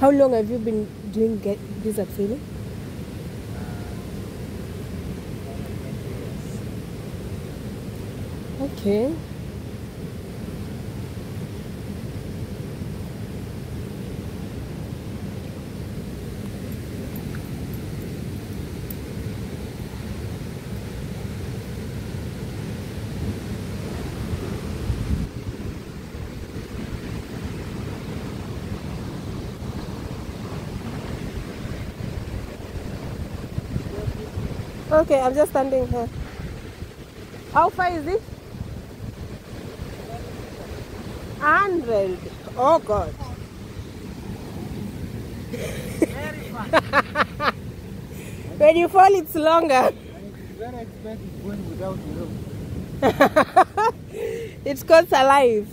How long have you been doing get this abseiling? Okay. Okay, I'm just standing here. How far is it? Hundred. Oh God. Very far. when you fall, it's longer. It's very expensive going without the rope. it costs a life.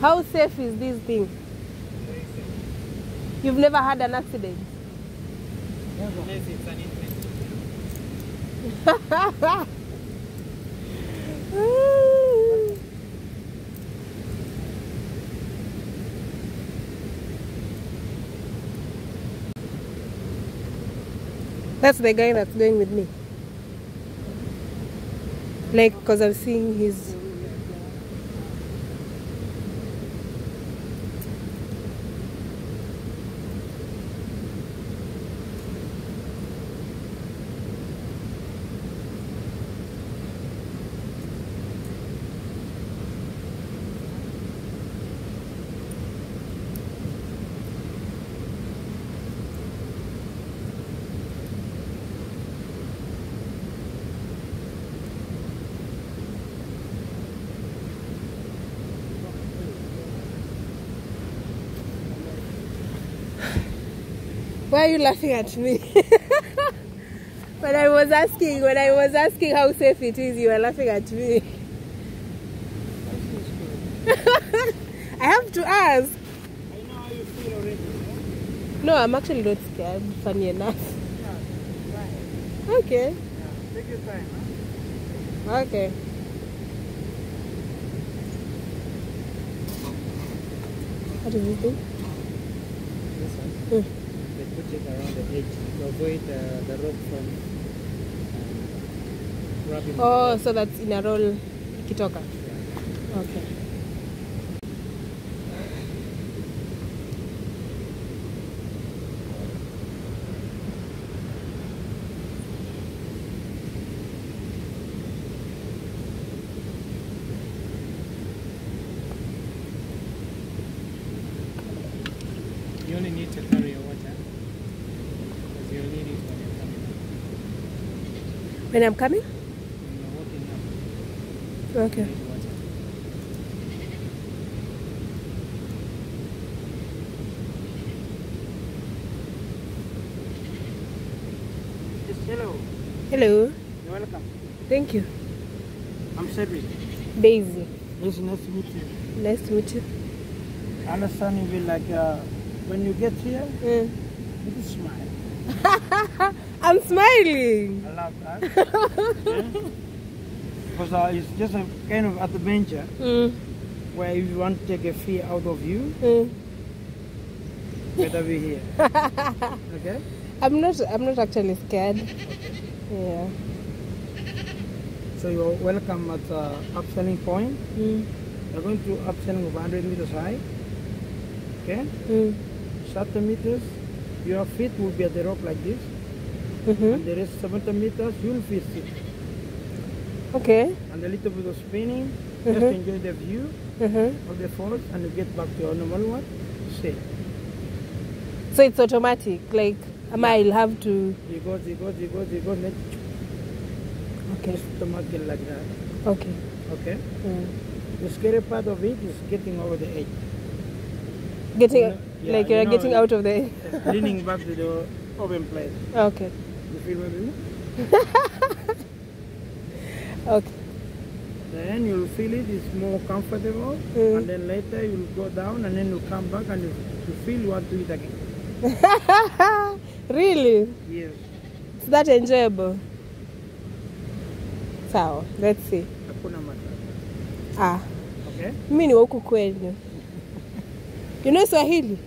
How safe is this thing? You've never had an accident? That's the guy that's going with me. Like, because I'm seeing his. Why are you laughing at me? when I was asking, when I was asking how safe it is, you were laughing at me. I have to ask. I know how you feel already. No, I'm actually not scared, funny enough. Okay. Take your time. Okay. What is this thing? This one, Mm. It around the edge to avoid uh, the rope from um, rubbing. Oh, so that's in a roll ikitoka. Yeah. Okay. When I'm coming? You're walking up, you Okay. Yes, hello. Hello. You're welcome. Thank you. I'm Cedric. Daisy. Yes, nice to meet you. Nice to meet you. I understand you will like uh, when you get here, Mm. you smile. I'm smiling. I love that. Because uh, it's just a kind of adventure Mm. where if you want to take a fear out of you, Mm. better be here. okay? I'm not. I'm not actually scared. Yeah. So you're welcome at uh, abseiling point. Mm. You're going to abseiling of 100 meters high. Okay? Mm. Start the meters. Your feet will be at the rope like this. Mm-hmm. And the rest 70 meters, you'll feel it. Okay. And a little bit of spinning. Just Mhm. enjoy the view Mm-hmm. of the falls and you get back to your normal one. Stay. So it's automatic. Like, am I'll have to. You go, you go, you go, you go. Let Okay. just automatically like that. Okay. Okay? Mm. The scary part of it is getting over the edge. Getting yeah, like you know, getting out of the. Leaning back to the open place. Okay. You feel what I mean? Okay. Then you'll feel it is more comfortable, Mm. and then later you'll go down, and then you come back, and you, you feel you want to eat again. really? Yes, It's that enjoyable. Sawa. Let's see. hakuna matata. Ah. Okay? Mimi ni huku kwenu. You know Swahili?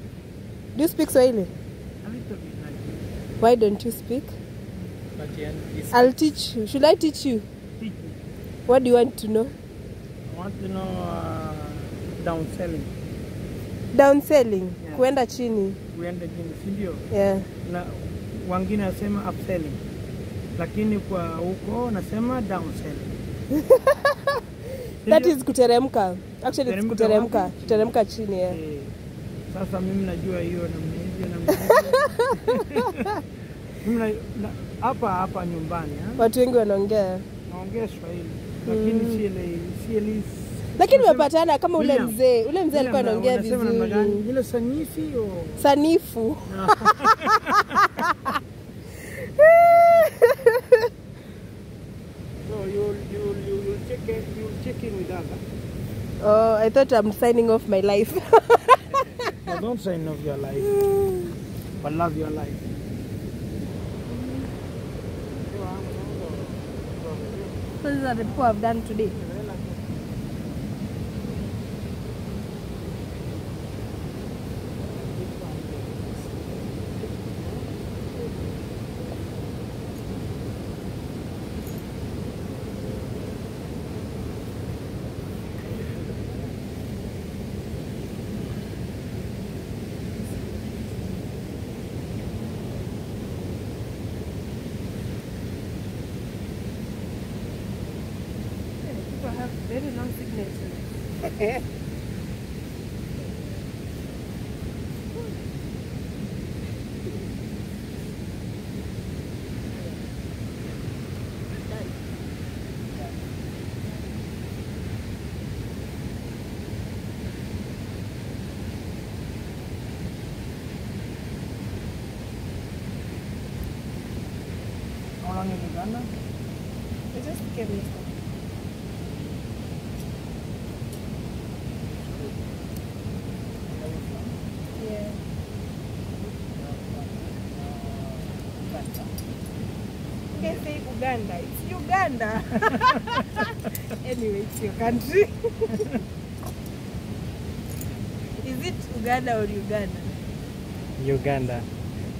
Do you speak Swahili? A little bit like Why don't you speak? But yeah, I'll teach you. Should I teach you? teach me. What do you want to know? I want to know uh, down selling. Down selling. Yeah. Kuenda chini. Kuenda chini, si ndio? Yeah. Na wengine nasema upselling. Lakini kwa huko nasema down selling. That is kuteremka. Actually it's Kuteremka kuteremka. chini, yeah. Eh, Sasa mimi najua hiyo namna hivyo namna hapa hapa nyumbani ha? Watu wengi wanaongea. naongea Swahili lakini si ile si ile Lakini umepatana kama ule mzee. Ule mzee alikuwa anaongea vizuri. Ile sanifi o Sanifu. so check check in with. Oh, I thought I'm signing off my life. No, don't sign off your life, but love your life. So these are the people I've done today. People have very long signatures. How long have you done that? I just came yesterday. Uganda. It's Uganda. anyway, it's your country. Is it Uganda or Uganda? Uganda.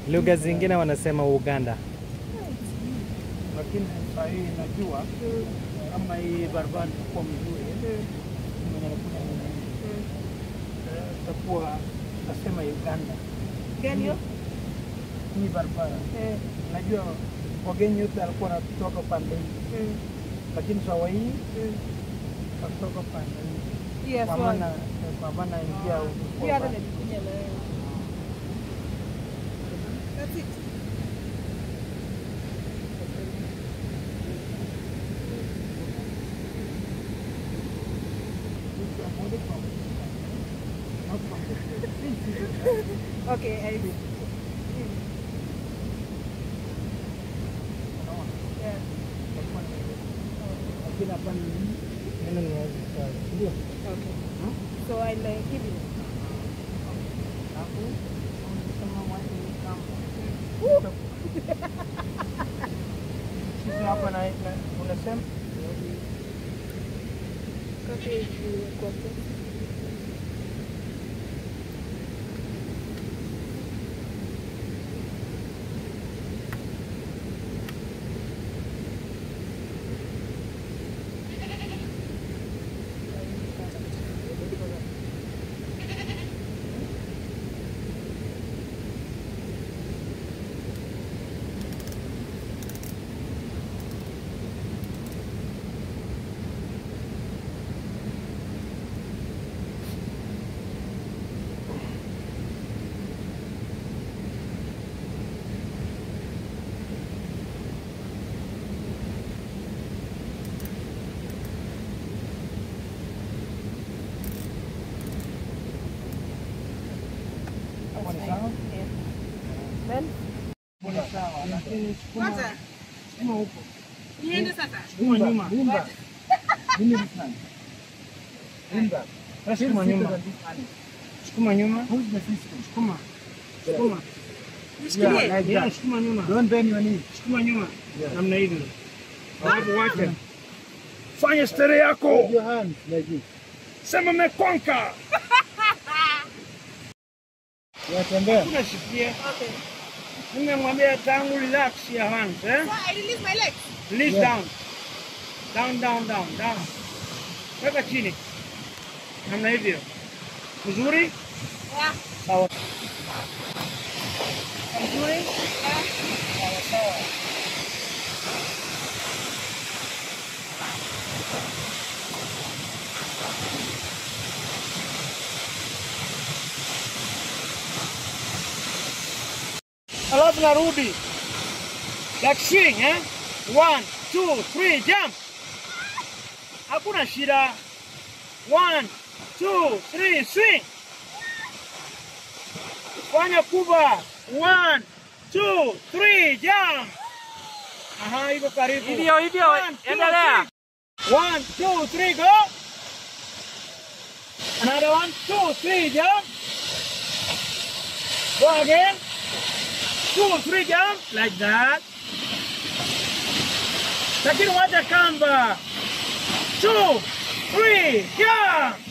Lugha zingine wanasema Uganda. Lakini saa hii najua kama hii barabara kwa mzuri itakuwa nasema Uganda Gani hiyo? hii barabara Eh, najua wageni yote alikuwa anatoka pande hii mm, lakini sawa hii mm. pande hii Yes, ingia huko. Hata nilikuja na wewe. That's it. So I like give you. hapo kama watu ni kama sisi hapa na na- unasema Okay, you sukuma huko niende sasa. sukuma nyuma. Sasa sukuma nyuma. sukuma nyuma. Sukuma. Sukuma. Nishikilie. Yeah, yeah, sukuma nyuma. Don't bend your knee. sukuma nyuma. Namna hivi alafu wacha. fanya stere yako. Your hands like this. sema mekonka. Unatembea. Tunashikia. Okay. Nimemwambia tangu relax ya hands, eh? So I release my legs. Release Yeah. down. Down, down, down, down. Weka chini. Namna hivyo. Mzuri? Yeah. Sawa. Mzuri? Yeah. Sawa, sawa. Alafu narudi. Like swing, eh? One, two, three, jump. Hakuna shida. One, two, three, swing. Fanya kubwa. One, two, three, jump. Aha, iko karibu. Hivyo, hivyo, endelea. One, two, three, go. Another one, two, three, jump. Go again. Two, or three, jump. Like that. Lakini wacha kamba. Two, three, jump.